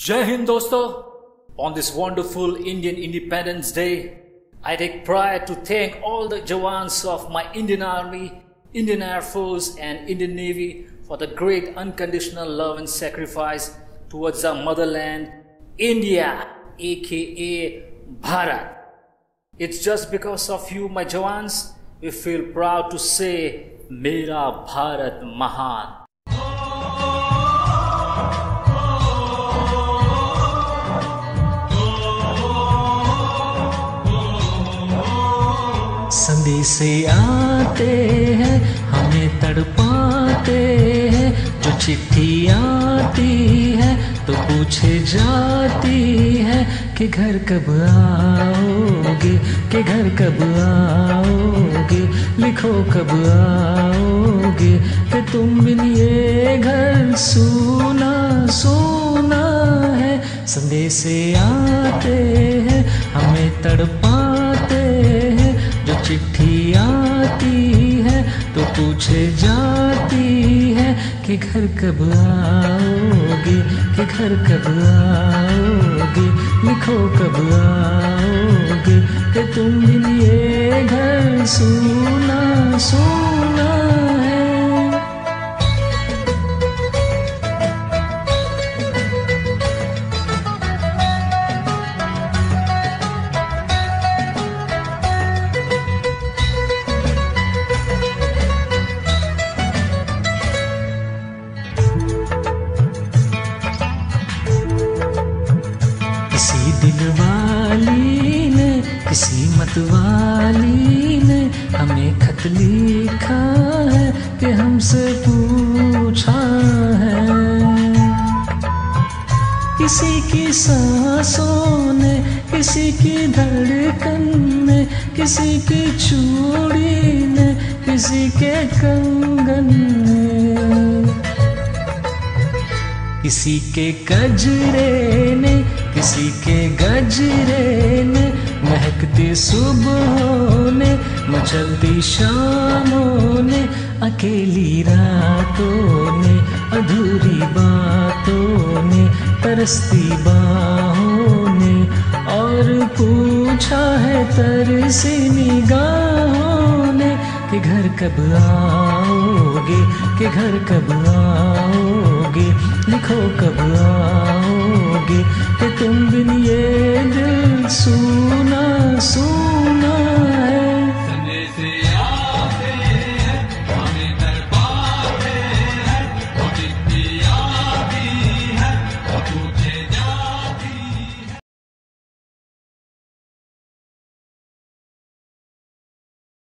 Jai Hind dosto. On this wonderful Indian Independence Day, I take pride to thank all the Jawans of my Indian Army, Indian Air Force and Indian Navy for the great unconditional love and sacrifice towards our motherland, India, aka Bharat. It's just because of you, my Jawans, we feel proud to say, Mera Bharat Mahan. से आते हैं, हमें तड़पाते हैं। जो चिट्ठी आती है तो पूछे जाती है कि घर कब आओगे, कि घर कब आओगे, लिखो कब आओगे, कि तुम बिन ये घर सुना। पूछे जाती है कि घर कब आओगे, कि घर कब आओगे, लिखो कब आओगे, कि तुम भी घर सुना सुना दिल वाली ने किसी मत वाली ने हमें खत लिखा है कि हमसे पूछा है। किसी की सांसों ने, किसी की धड़कन ने, किसी की चूड़ी ने, किसी के कंगन ने। किसी के कजरे ने किसी के गजरे ने महकती सुबहों ने, मचलती शामों ने, अकेली रातों ने, अधूरी बातों ने, तरसती बाहों ने, और पूछा है तरसी निगाहों ने कि घर कब आओगे, कि घर कब आओगे, लिखो कब आओगे लगे कि तो तुम बिन ये दिल सूना सूना